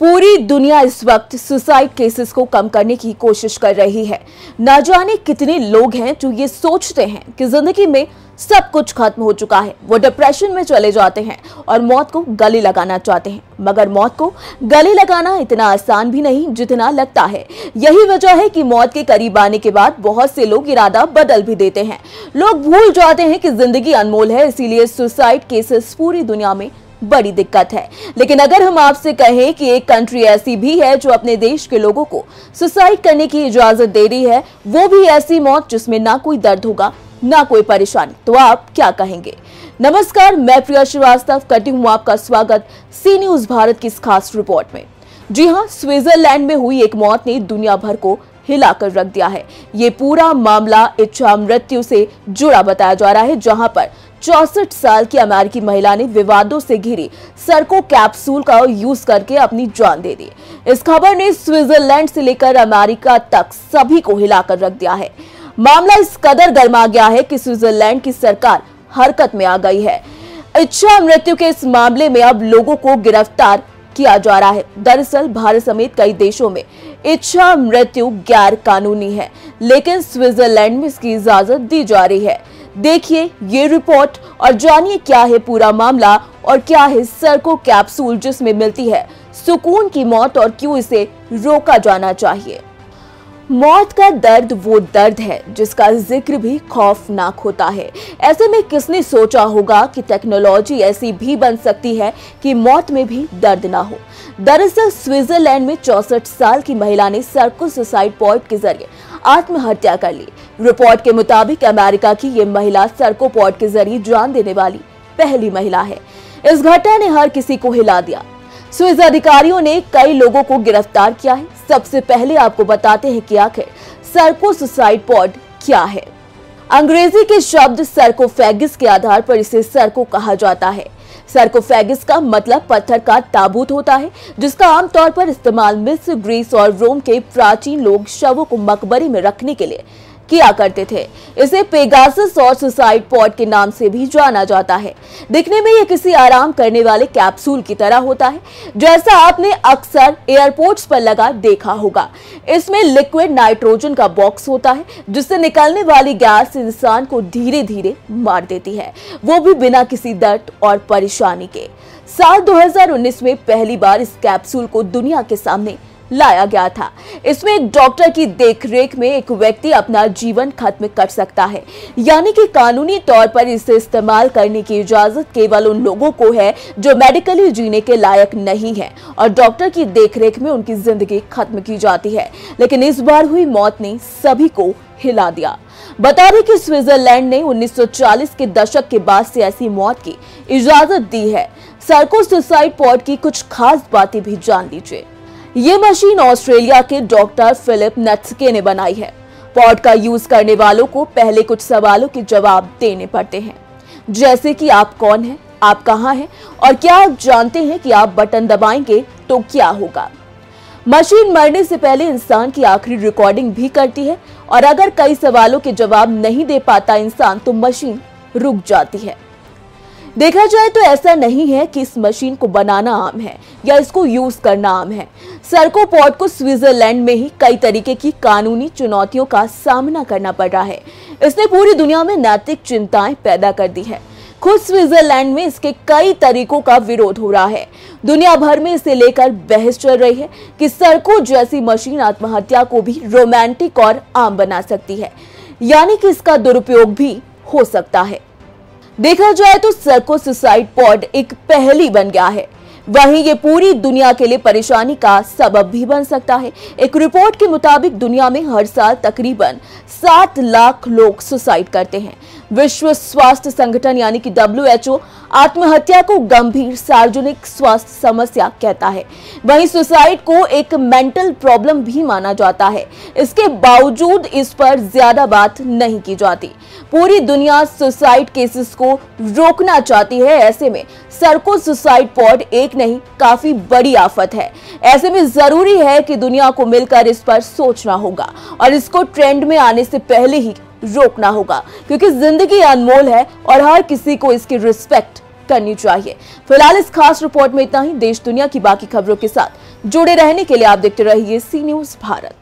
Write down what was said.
पूरी दुनिया इस वक्त सुसाइड केसेस को कम करने की कोशिश कर रही है। न जाने कितने लोग हैं जो ये सोचते हैं कि ज़िंदगी में सब कुछ खत्म हो चुका है। वो डिप्रेशन में चले जाते हैं और मौत को गले लगाना चाहते हैं। मगर मौत को गले लगाना इतना आसान भी नहीं जितना लगता है। यही वजह है कि मौत के करीब आने के बाद बहुत से लोग इरादा बदल भी देते हैं। लोग भूल जाते हैं कि ज़िंदगी अनमोल है, इसीलिए सुसाइड केसेस पूरी दुनिया में बड़ी दिक्कत है। लेकिन अगर हम आपसे कहें कि एक कंट्री ऐसी भी है जो अपने देश के लोगों को सुसाइड करने की इजाज़त दे रही है, वो भी ऐसी मौत जिसमें ना कोई दर्द होगा, ना कोई परेशानी। तो आप क्या कहेंगे? नमस्कार, मैं प्रिया श्रीवास्तव, करती हूँ आपका स्वागत सी न्यूज़ भारत की इस खास रिपोर्ट में। जी हाँ स्विट्जरलैंड में हुई एक मौत ने दुनिया भर को हिलाकर रख दिया है। ये पूरा मामला इच्छा मृत्यु से जुड़ा बताया जा रहा है, जहाँ पर चौसठ साल की अमेरिकी महिला ने विवादों से घिरी सरको कैप्सूल का यूज़ करके अपनी जान दे दी। इस खबर ने स्विट्जरलैंड से लेकर अमेरिका तक सभी को हिलाकर रख दिया है। मामला इस कदर गर्मा गया है कि स्विट्जरलैंड की सरकार हरकत में आ गई है। इच्छा मृत्यु के इस मामले में अब लोगों को गिरफ़्तार किया जा रहा है। दरअसल, भारत समेत कई देशों में इच्छा मृत्यु गैर कानूनी है, लेकिन स्विट्जरलैंड में इसकी इजाज़त दी जा रही है। देखिए ये रिपोर्ट और जानिए क्या है पूरा मामला और क्या है सरको कैप्सूल जिसमें मिलती है। सुकून की मौत और क्यों इसे रोका जाना चाहिए। मौत का दर्द वो दर्द है, जिसका ज़िक्र भी खौफनाक होता है। ऐसे में किसने सोचा होगा कि टेक्नोलॉजी ऐसी भी बन सकती है कि मौत में भी दर्द ना हो? दरअसल स्विट्जरलैंड में चौसठ साल की महिला ने सर्को सुसाइड पॉइंट के ज़रिए आत्महत्या कर ली। रिपोर्ट के मुताबिक अमेरिका की ये महिला सर्को पॉइंट के ज़रिए जान देने वाली पहली महिला है। इस घटना ने हर किसी को हिला दिया। स्विस अधिकारियों ने कई लोगों को गिरफ़्तार किया है। सबसे पहले आपको बताते हैं कि आखिर सर्को सुसाइड पॉड क्या है। अंग्रेज़ी के शब्द सर्कोफेगिस के आधार पर इसे सर्को कहा जाता है। सर्कोफेगिस का मतलब पत्थर का ताबूत होता है, जिसका आमतौर पर इस्तेमाल मिस्र, ग्रीस और रोम के प्राचीन लोग शवों को मकबरी में रखने के लिए किया करते थे। इसे पेगासस और सुसाइड पॉट के नाम से भी जाना जाता है। दिखने में ये किसी आराम करने वाले कैप्सूल की तरह होता है, जैसा आपने अक्सर एयरपोर्ट्स पर लगा देखा होगा। इसमें लिक्विड नाइट्रोजन का बॉक्स होता है, जिससे निकलने वाली गैस इंसान को धीरे धीरे मार देती है। वो भी बिना किसी दर्द और परेशानी के। साल 2019 में पहली बार इस कैप्सूल को दुनिया के सामने लाया गया था। इसमें डॉक्टर की देखरेख में एक व्यक्ति अपना जीवन खत्म कर सकता है। यानी कि कानूनी तौर पर इसे इस्तेमाल करने की इजाज़त केवल उन लोगों को है जो मेडिकली जीने के लायक नहीं है और डॉक्टर की देखरेख में उनकी ज़िंदगी खत्म की जाती है। लेकिन इस बार हुई मौत ने सभी को हिला दिया। बता दें कि स्विट्जरलैंड ने 1940 के दशक के बाद से ऐसी मौत की इजाज़त दी है। सर्को सुसाइड पॉट की कुछ खास बातें भी जान लीजिए। ये मशीन ऑस्ट्रेलिया के डॉक्टर फिलिप नट्सके ने बनाई है। पॉड का यूज़ करने वालों को पहले कुछ सवालों के जवाब देने पड़ते हैं। जैसे कि आप कौन हैं, आप कहाँ हैं और क्या आप जानते हैं कि आप बटन दबाएँगे तो क्या होगा? मशीन मरने से पहले इंसान की आखिरी रिकॉर्डिंग भी करती है और अगर कई सवालों के जवाब नहीं दे पाता इंसान तो मशीन रुक जाती है। देखा जाए तो ऐसा नहीं है कि इस मशीन को बनाना आम है या इसको यूज़ करना आम है। सर्कोपॉड को स्विट्जरलैंड में ही कई तरीके की कानूनी चुनौतियों का सामना करना पड़ रहा है। इसने पूरी दुनिया में नैतिक चिंताएँ पैदा कर दी है। खुद स्विट्जरलैंड में इसके कई तरीकों का विरोध हो रहा है। दुनिया भर में इसे लेकर बहस चल रही है कि सर्को जैसी मशीन आत्महत्या को भी रोमांटिक और आम बना सकती है। यानी कि इसका दुरुपयोग भी हो सकता है। देखा जाए तो सर्को सुसाइड पॉड एक पहली बन गया है। वहीं ये पूरी दुनिया के लिए परेशानी का सबब भी बन सकता है। एक रिपोर्ट के मुताबिक दुनिया में हर साल तकरीबन सात लाख लोग सुसाइड करते हैं। विश्व स्वास्थ्य संगठन यानी कि डब्ल्यू आत्महत्या को गंभीर सार्वजनिक स्वास्थ्य समस्या कहता है। वहीं सुसाइड को एक मेंटल प्रॉब्लम भी माना जाता है। इसके बावजूद इस पर ज़्यादा बात नहीं की जाती। पूरी दुनिया सुसाइड केसेस को रोकना चाहती है, ऐसे में सरको सुसाइड पॉड एक नहीं, काफ़ी बड़ी आफत है। ऐसे में ज़रूरी है कि दुनिया को मिलकर इस पर सोचना होगा और इसको ट्रेंड में आने से पहले ही रोकना होगा, क्योंकि ज़िंदगी अनमोल है और हर किसी को इसकी रिस्पेक्ट करनी चाहिए। फ़िलहाल इस खास रिपोर्ट में इतना ही। देश दुनिया की बाकी खबरों के साथ जुड़े रहने के लिए आप देखते रहिए सी न्यूज़ भारत।